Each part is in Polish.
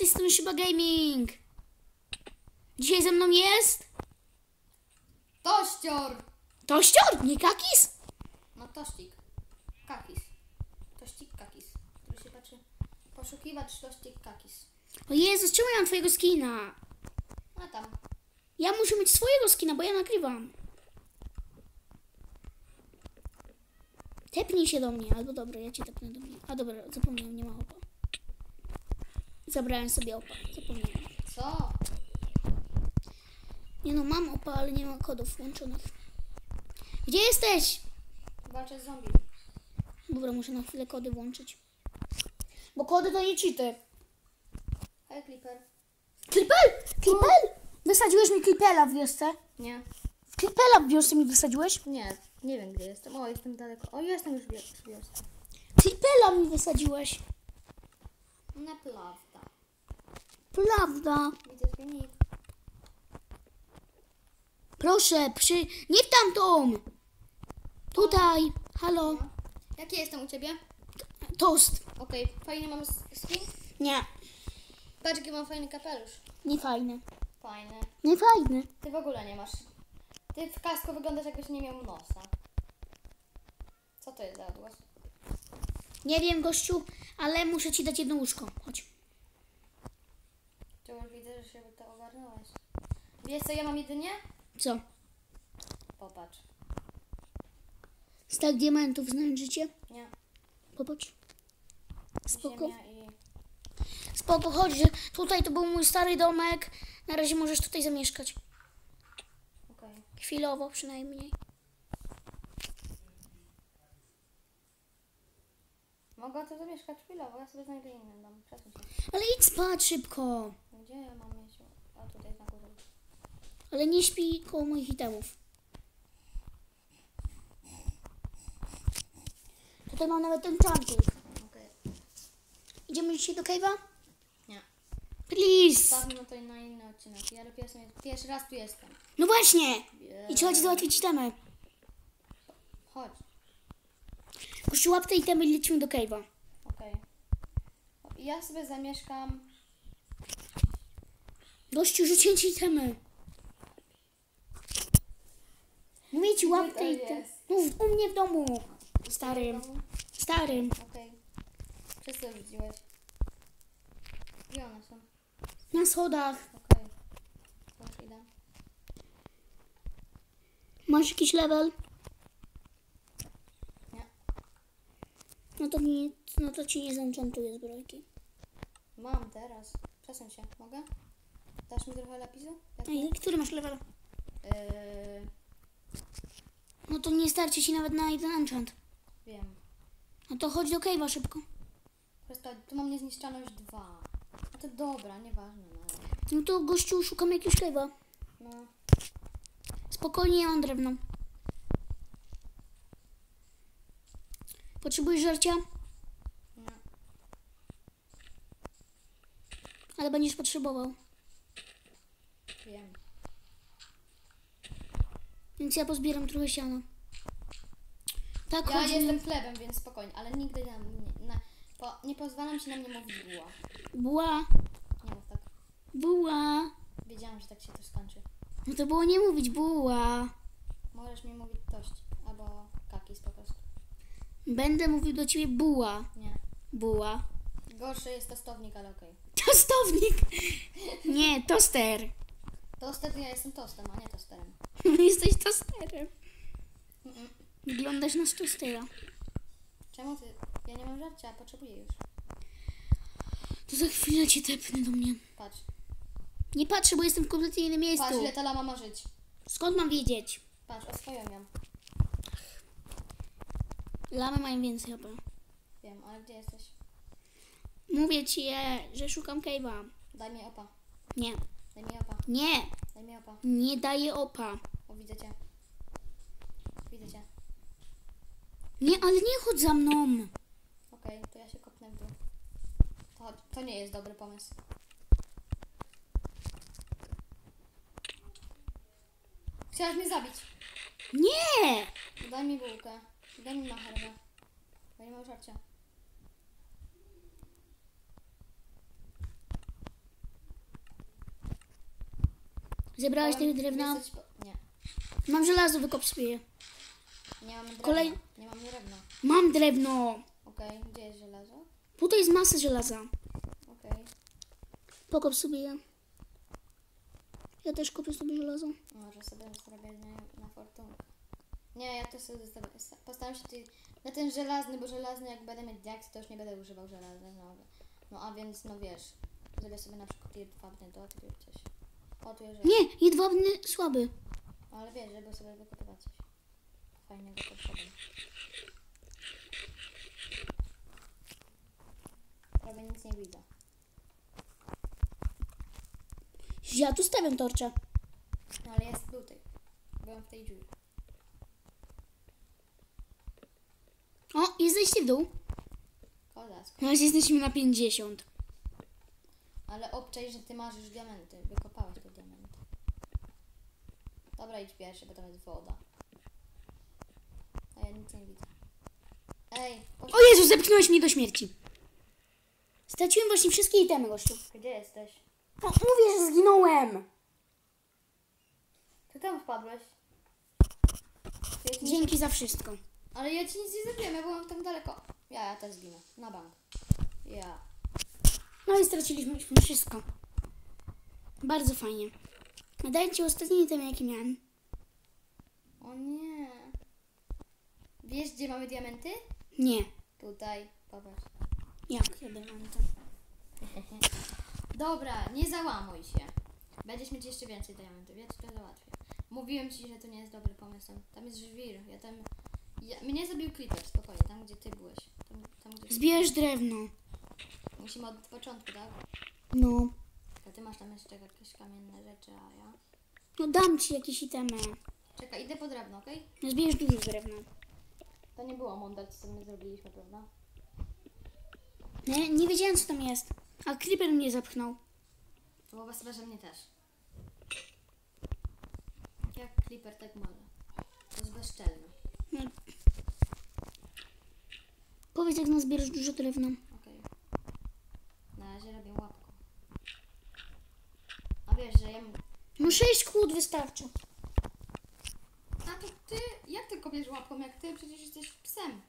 tej strony Shiba Gaming. Dzisiaj ze mną jest Tościor! Tościor, nie Kakis? No tościk. Kakis. Tościk kakis. Który się patrzy. Poszukiwacz tościk kakis. O Jezus, czemu ja mam twojego skina? A tam. Ja muszę mieć swojego skina, bo ja nagrywam. Tepnij się do mnie, albo dobra, ja cię tepnę do mnie. A dobra, zapomniałem, nie ma opa. Zabrałem sobie opa, zapomniałem. Co? Nie no, mam opa, ale nie ma kodów włączonych. Gdzie jesteś? Walczę z zombie. Dobra, muszę na chwilę kody włączyć. Bo kody to nie cheaty. Hej, Clipper. Klipel! Klipel! Wysadziłeś mi klipela w wiosce? Nie. Klipela w wiosce mi wysadziłeś? Nie. Nie wiem, gdzie jestem. O, jestem daleko. O, jestem już w wios- w wiosce. Klipela mi wysadziłeś. Naprawdę. Prawda. Widzę filmik. Proszę, przy... Nie w tamtą! Tutaj. Halo. Jaki jestem u ciebie? Tost. Okej, fajny mam skin? Nie. Patrz, jaki mam fajny kapelusz. Nie fajny. Fajny. Nie fajny. Ty w ogóle nie masz. Ty w kasku wyglądasz jakbyś nie miał nosa. Co to jest za odgłos? Nie wiem, gościu, ale muszę ci dać jedno łóżko. Chodź. Tu już widzę, że się to ogarnąłeś. Wiesz co ja mam jedynie? Co? Popatrz. Stak diamentów, znając życie? Nie. Popatrz. Spoko. Ziemia i... Spoko, chodź. że Tutaj to był mój stary domek. Na razie możesz tutaj zamieszkać. Okej. Chwilowo przynajmniej. Mogę tu zamieszkać chwilowo, ja sobie znajdę inny dom. Przesuń się. Ale idź spać szybko. Gdzie ja mam mieć? A tutaj na górze. Ale nie śpi koło moich itemów. Tutaj mam nawet enchanting. Okej. Idziemy dzisiaj do cave'a? Nie. Please. Stawmy no to na inny odcinek. Ja dopiero pierwszy raz tu jestem. No właśnie. I Eee, trzeba ci załatwić itemy. Chodź. Kościół łap te itemy i lecimy do cave'a. Okej. Ja sobie zamieszkam... Gościu, rzuciłem ci itemy. Mówię ci łap Gdzie to te itemy. jest? No, u mnie w domu. Starym. Starym. Okej. Wszyscy rzuciłeś. Gdzie one są? Na schodach. Okej. Już idę. Masz jakiś level? Nie. No to, nie, no to ci nie zenchantuję zbrojki. Mam teraz. Przesuń się. Mogę? Dasz mi trochę lapisu? Jak i który masz level? Yy, No to nie starczy ci nawet na jeden enchant. wiem. No to chodź do cave'a szybko. Prosto, tu mam niezniszczalność 2. No to dobra, nieważne. No. No to gościu szukam jakiegoś cave'a. no. Spokojnie, ja mam drewno. Potrzebujesz żarcia? Nie. Ale będziesz potrzebował. Wiem. Więc ja pozbieram trochę siana. Tak, Ja chodź. jestem chlebem, więc spokojnie, ale nigdy na mnie. Na, po, nie pozwalam ci na mnie mówić buła. Buła, Nie mów tak. buła. Wiedziałam, że tak się to skończy. No to było nie mówić buła. Możesz mi mówić tość albo kakis po prostu. Będę mówił do ciebie buła. Nie. Buła. Gorszy jest tostownik, ale okej. Tostownik. Nie, toster. Toster, ja jestem tostem, a nie tosterem. Jesteś tosterem. Mm-mm. Wyglądasz na tostera. Czemu ty? Ja nie mam żarcia, potrzebuję już. To za chwilę cię tepnę do mnie. Patrz. Nie patrzę, bo jestem w kompletnie innym miejscu. Patrz, ile ta lama ma żyć. Skąd mam wiedzieć? Patrz, oswoją ją. Lamy mają więcej chyba. Wiem, ale gdzie jesteś? Mówię ci, że szukam cave'a. Daj mi opa. Nie, Daj mi opa. nie, Daj mi opa. nie daję opa. O, widzę cię. Widzę cię. Nie, ale nie chodź za mną. Okej, to ja się kopnę w dół. To, chodź. to nie jest dobry pomysł. Chciałaś mnie zabić. Nie! Daj mi bułkę. Daj mi marchewę. Bo nie mam żarcia. Zebrałeś Powiem- tego drewna? po- Nie, Mam żelazo, wykop sobie nie mam drewna. Kolej- Nie mam drewna. Mam drewno. Okej, gdzie jest żelazo? Tutaj jest masa żelaza. Okej. Pokop sobie je. Ja też kopię sobie żelazo. Może sobie zrobię na, na fortunkę. Nie, ja to sobie zostawię. Postaram się ty, na ten żelazny, bo żelazny jak będę mieć diaks, to już nie będę używał żelaznego. No a więc, no wiesz, zrobię sobie na przykład jedwabny dot lub coś. Nie, jedwabny słaby. Ale wiesz, żeby sobie wykopywać coś fajnego pod sobą. Prawie nic nie widzę. Ja tu stawiam torcze. No ale jest, tej. Byłem w tej dziurze. O, jest zejście w dół. Kozacko. No, jesteśmy na 50. Ale obczaj, że ty masz już diamenty. Wykopałeś. Dobra, idź pierwszy, bo tam jest woda. A ja nic nie widzę. Ej. O Jezu, zepchnąłeś mnie do śmierci. Straciłem właśnie wszystkie itemy, gościu. gdzie jesteś? O, mówię, że zginąłem. Ty tam wpadłeś. Ja ci nie... Dzięki za wszystko. Ale ja ci nic nie zrobiłem, ja byłam tam daleko. Ja, ja też zginę. Na bank. Ja. No i straciliśmy wszystko. Bardzo fajnie. Daję ci ostatni item, jaki miałem. O nie. Wiesz, gdzie mamy diamenty? Nie. Tutaj. Popatrz. Jak ja dałem to? Dobra, nie załamuj się. Będziesz mieć jeszcze więcej diamentów, ja ci to załatwię. Mówiłem ci, że to nie jest dobry pomysł. Tam jest żwir, ja tam... Ja, mnie zabił creeper, spokojnie, tam gdzie ty byłeś. Tam, tam gdzie... Zbierz drewno. Musimy od początku, tak? No. Ty masz tam jeszcze jakieś kamienne rzeczy, a ja... No dam ci jakieś itemy. Czekaj, idę po drewno, okej? No zbierz dużo drewna. To nie było mądre, co my zrobiliśmy, prawda? Nie, nie wiedziałem co tam jest. A creeper mnie zepchnął. To było chyba, że mnie też. Jak creeper tak może? To jest bezczelne. No. Powiedz jak nazbierasz dużo drewna. Okej. Na razie robię łapką. Wiesz, że ja... No sześć kłód wystarczy. A to ty... Jak ty kopiesz łapką, jak ty przecież jesteś psem?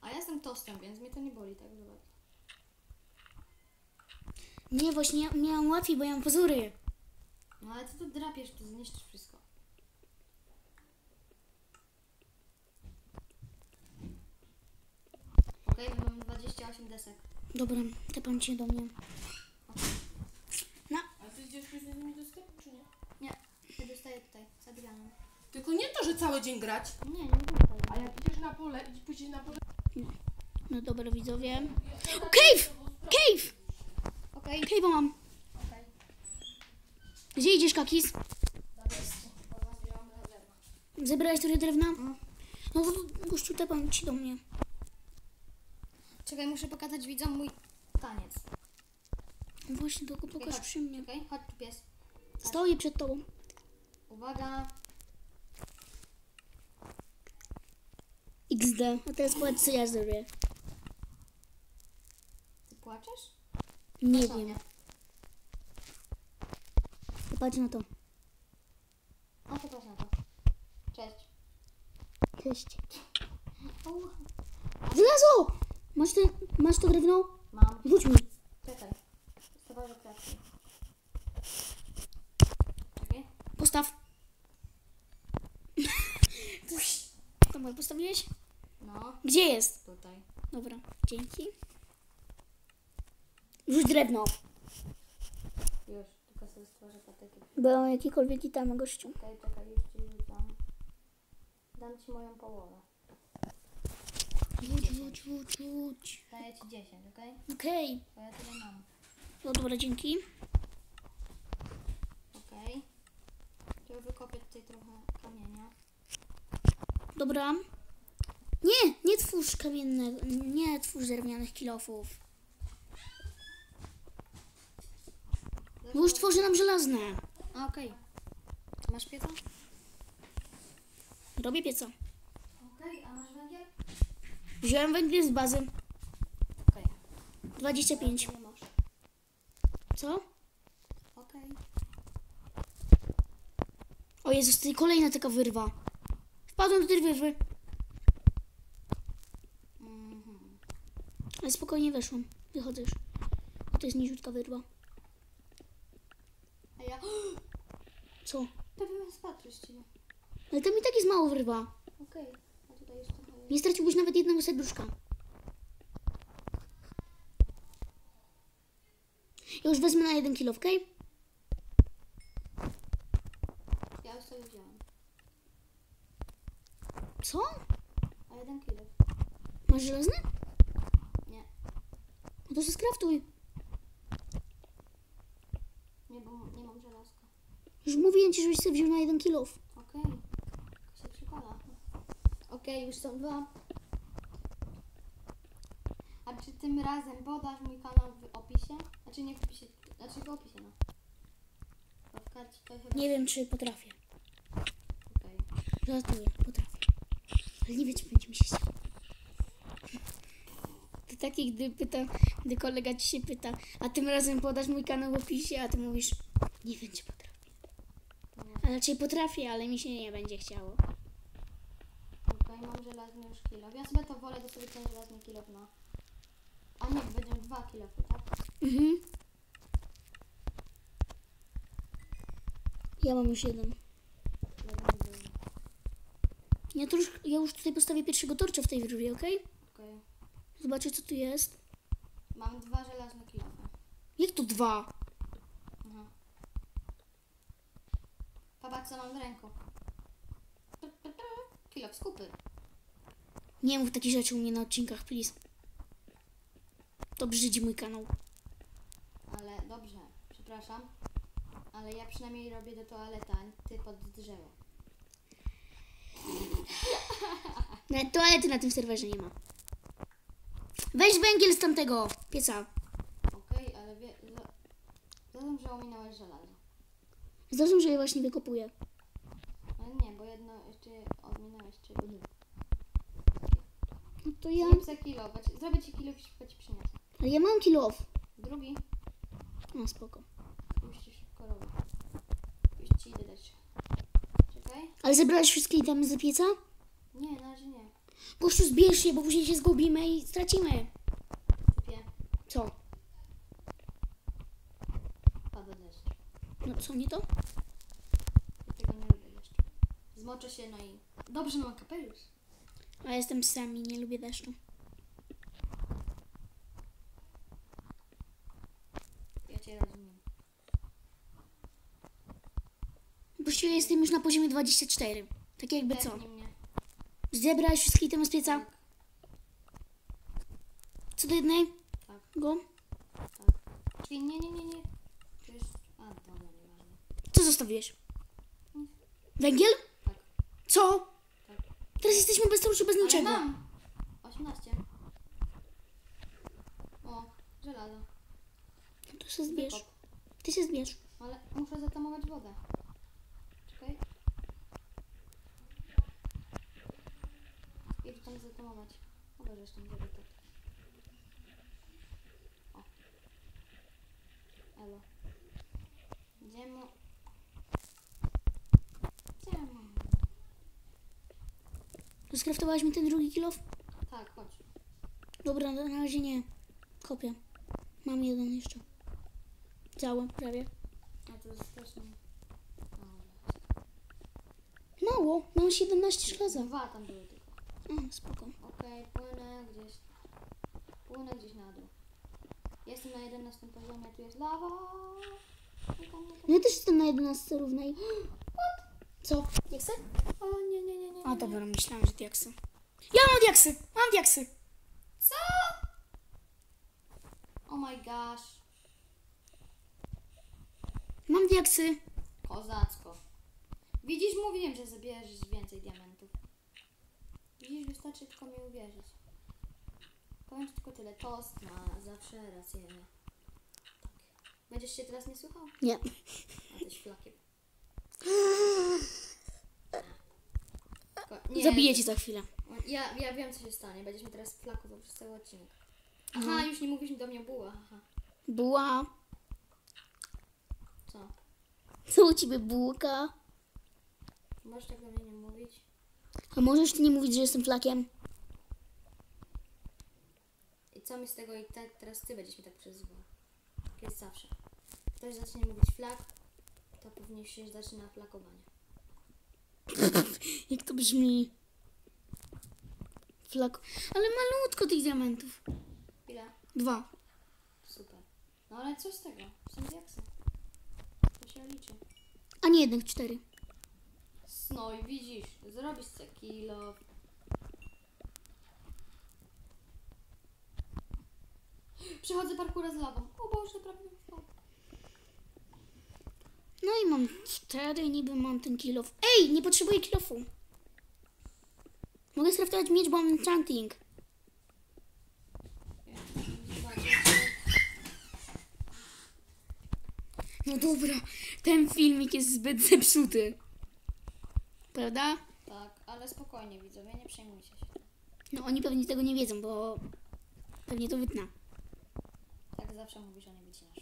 A ja jestem tostem, więc mnie to nie boli tak zobacz. Nie, właśnie ja miałam łatwiej, bo ja mam pozury. No ale ty tu drapiesz, tu zniszczysz wszystko. Okej, my mamy 28 desek. Dobra, tepam cię do mnie. No, A ty idziesz później z nimi do sklepu, czy nie? Nie, dostaję tutaj. Tylko nie to, że cały dzień grać. Nie, nie tutaj. A jak idziesz na pole, idź później na pole. no dobra widzowie. O, cave! Cave! Okej, Cave'a mam. okej. Gdzie idziesz, Kakis? Zebrałeś trochę drewna? No to gościu, tepam ci do mnie. Czekaj, muszę pokazać widzom mój taniec. No Właśnie, Czekaj, pokaż chodź, przy mnie. Czekaj, chodź tu pies. Stoję przed tobą. Uwaga. XD. A teraz powiedz, co ja zrobię. Ty płaczesz? Nie Patrz na wiem. mnie. Patrz na to. O, to patrz na to. Cześć. Cześć. O, Żelazo! Masz, te, masz to drewno? mam. Rzuć mi. Czekaj. Zobacz kratki. Postaw. Dobra, postawiłeś? No, Gdzie jest? tutaj. Dobra, dzięki. Rzuć drewno. Już, tylko sobie stworzę patyki. Bo jakikolwiek item, gościu. Czekaj, czekaj, ci rzucam. Dam ci moją połowę. Rzuć, rzuć, rzuć, rzuć. Daję ci 10, okej? Okej. Bo ja tyle mam. No dobra, dzięki. Okej. Wykopię tutaj trochę kamienia. Dobra. Nie, nie twórz kamiennego, nie twórz drewnianych kilofów. Bo już tworzy nam żelazne. A, okej. Masz pieca? Robię pieca. Okej, a masz węgiel? Wziąłem węgiel z bazy. Okej. 25. Nie masz. Co? Okej. O Jezus, tutaj kolejna taka wyrwa. Wpadłem do tej wyrwy, Mhm. ale spokojnie weszłam. Wychodzę już. To jest niziutka wyrwa. A ja... Co? Pewnie spadł ścina. Ale tam i tak jest mało wyrwa. Okej, a tutaj jest trochę... Nie straciłbyś nawet jednego serduszka. Ja już wezmę na jeden kilo, okej? Ja już sobie wziąłem. Co? A jeden kilo. Masz żelazny? Nie. No to się skraftuj. Nie, bo nie mam żelazka. Już mówiłem ci, żebyś sobie wziął na jeden kilo. Okej. Jak się przykłada. Okej, już są dwa. A czy tym razem podasz mój kanał w opisie? Znaczy nie w opisie, znaczy w opisie, no. Bo w karcie to chyba... Nie wiem, czy potrafię. Okej. Żartuję, potrafię. Ale nie wiem, czy będzie mi się chciało. To takie, gdy pyta, gdy kolega ci się pyta, a tym razem podasz mój kanał w opisie, a ty mówisz, nie wiem, czy potrafię. A raczej potrafię, ale mi się nie będzie chciało. Okej, mam żelazny już kilo. Ja sobie to wolę, sobie ten żelazny kilo na... A nie, będą dwa kilofy, tak? Mhm. Ja mam już. Jeden był. Ja, już, ja już tutaj postawię pierwszego torcza w tej wyrwie, okej? Okej. Zobaczę, co tu jest. Mam dwa żelazne kilofy. Jak to dwa? Aha. Popatrz, co mam w ręku. Kilo skupy. Nie mów takich rzeczy u mnie na odcinkach, please. To brzydzi mój kanał. Ale dobrze, przepraszam. Ale ja przynajmniej robię do toalety, a ty pod drzewo. Nawet toalety na tym serwerze nie ma. Weź węgiel z tamtego pieca. Okej, ale wie... Za... Zadam, że ominąłeś żelazo. Zdarzył, że je właśnie wykopuję. Ale nie, bo jedno jeszcze ominąłeś czego nie. No to ja... Zrób za kilo, zrobię ci kilo, ci przyniosę. Ale ja mam kill off. Drugi, No spoko. ci szybko robię. Już ci idę dać. Czekaj. Ale zebrałeś wszystkie itemy z pieca? Nie, na razie nie. Gościu, zbierz je, bo później się zgubimy i stracimy. Typie, Co? pada deszcz. No co, nie to? Ja tego nie lubię deszczu. Zmoczę się, no i... Dobrze, no mam kapelusz. A jestem psem i nie lubię deszczu. Ja cię rozumiem. Właściwie jestem już na poziomie 24. Tak jakby co? Zebrałeś wszystkie itemy z pieca? Tak, Co do jednej? tak, Go? tak. Czyli nie, nie, nie, nie. A, dobra, nieważne. Co zostawiłeś? Węgiel? Tak, Co? tak. Teraz jesteśmy bez torczy, bez Ale niczego. mam! 18. O, żelazo. To się zbierz. Ty się zbierz. Ale muszę zatamować wodę. Czekaj. Idę tam zatamować. Chyba, że zrobię tak. O. Elo. Gdzie mu... Skraftowałaś mi ten drugi kilof? Tak, chodź. Dobra, na razie nie. Kopię. Mam jeden jeszcze. Cały, prawie. A to jest strasznie... Mało, mam 17 żelaza. Dwa tam były spoko. Okej, płynę gdzieś. Płynę gdzieś na dół. Jestem na 11 poziomie, tu jest lawa. No ja też jestem na 11 równej. Co? Diaksy? O nie, nie, nie, nie. A dobra, myślałam, że diaksy. Ja mam diaksy! Mam diaksy! Co? Oh my gosh. Mam diaksy. Kozacko. Widzisz, mówiłem, że zabierzesz więcej diamentów. Widzisz, wystarczy tylko mi uwierzyć. Powiem ci tylko tyle. Tost ma zawsze rację. Tak. Będziesz się teraz nie słuchał? Nie. A ty szlakiem. Ko- nie, Zabiję cię za chwilę. Ja, ja wiem, co się stanie. Będziesz mi teraz flakował przez cały odcinek. Aha, już nie mówisz mi do mnie buła. Aha. Buła. Co? Co u ciebie bułka? Możesz tak do mnie nie mówić? A możesz ty nie mówić, że jestem flakiem? I co mi z tego i tak teraz ty będziesz mi tak przezywał? Jak Jest zawsze. Ktoś zacznie mówić flak, to pewnie się zaczyna flakowanie. Jak to brzmi? Flak. Ale malutko tych diamentów. Ile? Dwa. Super. No ale co z tego? Są diaksy. To się liczy. A nie jednak cztery. No i widzisz, zrobisz se kilo. Przechodzę parkura z lawą. O Boże, prawie. No i mam cztery, niby mam ten kilof. Ej, nie potrzebuję kilofu. Mogę skraftować miecz, bo mam enchanting. No dobra, ten filmik jest zbyt zepsuty. Prawda? Tak, ale spokojnie widzowie, nie przejmujcie się. No oni pewnie tego nie wiedzą, bo pewnie to wytnę. Tak zawsze mówisz, że nie wycinasz.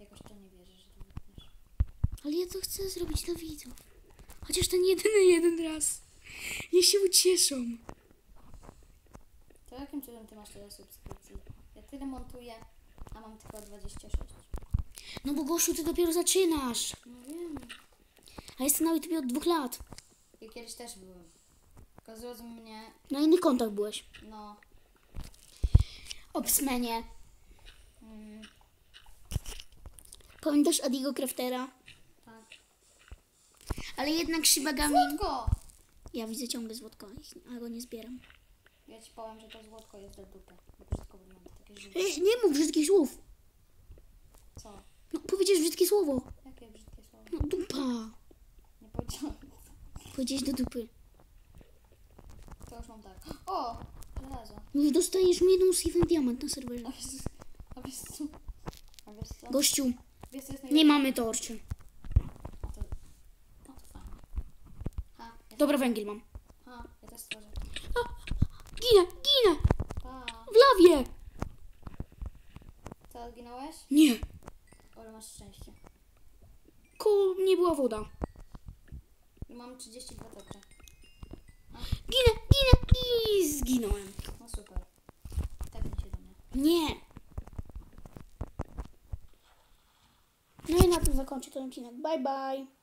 Jakoś to nie wierzę, że to wytniesz. Ale ja to chcę zrobić dla widzów. Chociaż ten jedyny jeden raz. Niech się ucieszą. To jakim cudem ty masz tyle subskrypcji? Ja tyle montuję, a mam tylko 26. No bo Goszu, ty dopiero zaczynasz. No wiem. A jestem na YouTubie od dwóch lat. Ja kiedyś też byłem. Tylko zrozum mnie, Na innych kontach byłeś. no... Obsmenie. Mm, Pamiętasz Adigo Craftera? tak. Ale jednak Shiba Gami... Złotko! Ja widzę ciągle złotka, a go nie zbieram. Ja ci powiem, że to złotko jest do dupy. Bo wygląda, takie żywe. Ej, nie mów brzydkich słów. Co? No, powiedziesz brzydkie słowo. Jakie brzydkie słowo? No, dupa. Nie. Powiedziałeś do dupy. To już mam tak. O! Żelazo. Już dostajesz mi jedną Steven Diamant na serwerze. A wiesz, a wiesz co? A wiesz co? Gościu, Wiesz co jest nie mamy torczy. A to... No to fajnie. Ha, ja, Dobra, węgiel mam. ha, ja też stworzę. Ginę, ginę! Pa. W lawie! Co, odginąłeś? Nie, Ale masz szczęście. koło mnie była woda. Mam 32 tocze. Ginę, ginę i zginąłem. No super. Tak mi się do mnie. Nie. No i na tym zakończę ten odcinek. Bye, bye.